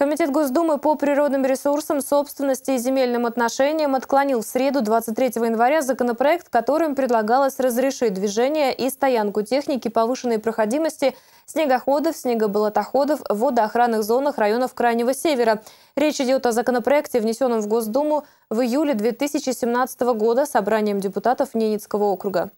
Комитет Госдумы по природным ресурсам, собственности и земельным отношениям отклонил в среду 23 января законопроект, которым предлагалось разрешить движение и стоянку техники повышенной проходимости снегоходов, снегоболотоходов в водоохранных зонах районов Крайнего Севера. Речь идет о законопроекте, внесенном в Госдуму в июле 2017 года собранием депутатов Ненецкого округа.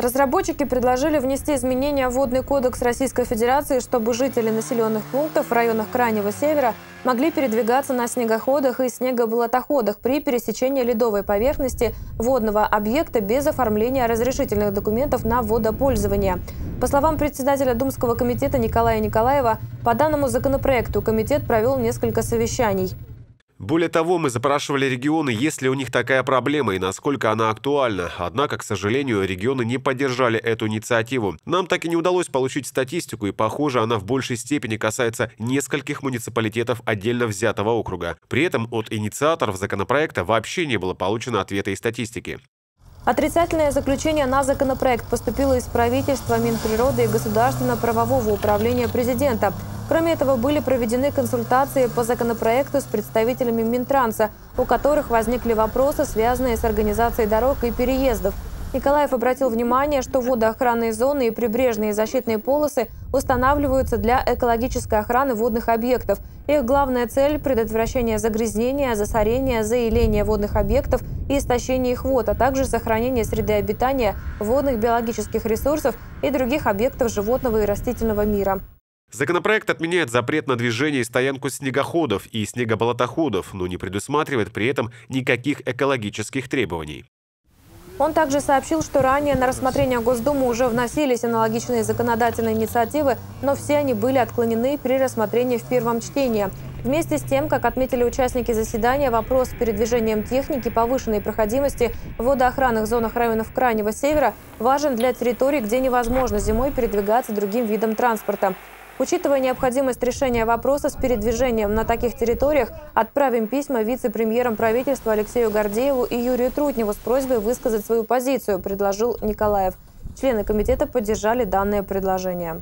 Разработчики предложили внести изменения в Водный кодекс Российской Федерации, чтобы жители населенных пунктов в районах Крайнего Севера могли передвигаться на снегоходах и снегоболотоходах при пересечении ледовой поверхности водного объекта без оформления разрешительных документов на водопользование. По словам председателя Думского комитета Николая Николаева, по данному законопроекту комитет провел несколько совещаний. Более того, мы запрашивали регионы, есть ли у них такая проблема и насколько она актуальна. Однако, к сожалению, регионы не поддержали эту инициативу. Нам так и не удалось получить статистику, и, похоже, она в большей степени касается нескольких муниципалитетов отдельно взятого округа. При этом от инициаторов законопроекта вообще не было получено ответа и статистики. Отрицательное заключение на законопроект поступило из правительства, Минприроды и Государственно-правового управления президента. Кроме этого, были проведены консультации по законопроекту с представителями Минтранса, у которых возникли вопросы, связанные с организацией дорог и переездов. Николаев обратил внимание, что водоохранные зоны и прибрежные защитные полосы устанавливаются для экологической охраны водных объектов. Их главная цель – предотвращение загрязнения, засорения, заиления водных объектов и истощения их вод, а также сохранение среды обитания, водных биологических ресурсов и других объектов животного и растительного мира. Законопроект отменяет запрет на движение и стоянку снегоходов и снегоболотоходов, но не предусматривает при этом никаких экологических требований. Он также сообщил, что ранее на рассмотрение Госдумы уже вносились аналогичные законодательные инициативы, но все они были отклонены при рассмотрении в первом чтении. Вместе с тем, как отметили участники заседания, вопрос с передвижением техники повышенной проходимости в водоохранных зонах районов Крайнего Севера важен для территорий, где невозможно зимой передвигаться другим видом транспорта. Учитывая необходимость решения вопроса с передвижением на таких территориях, отправим письма вице-премьерам правительства Алексею Гордееву и Юрию Трутневу с просьбой высказать свою позицию, предложил Николаев. Члены комитета поддержали данное предложение.